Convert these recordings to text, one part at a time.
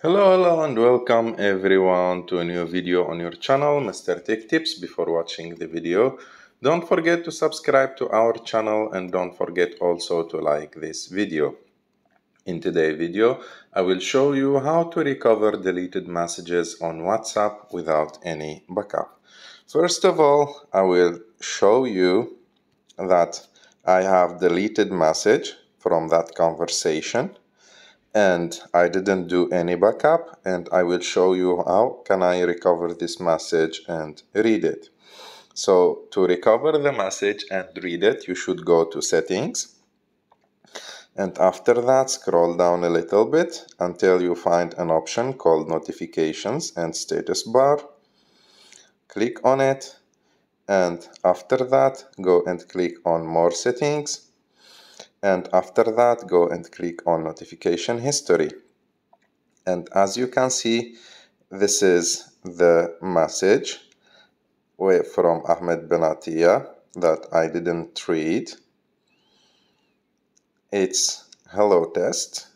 Hello, hello, and welcome everyone to a new video on your channel, Mr. Tech Tips. Before watching the video, don't forget to subscribe to our channel and don't forget also to like this video. In today's video, I will show you how to recover deleted messages on WhatsApp without any backup. First of all, I will show you that I have deleted message from that conversation and I didn't do any backup and I will show you how can I recover this message and read it. So to recover the message and read it you should go to settings and after that scroll down a little bit until you find an option called notifications and status bar. Click on it and after that go and click on more settings and after that go and click on notification history. And as you can see this is the message from Ahmed Ben Attia that I didn't read. It's hello test.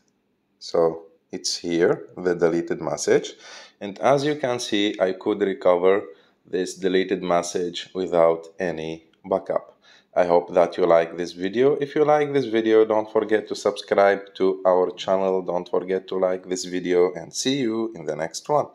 So it's here the deleted message. And as you can see I could recover this deleted message without any backup I hope that you like this video. If you like this video, don't forget to subscribe to our channel. Don't forget to like this video and see you in the next one.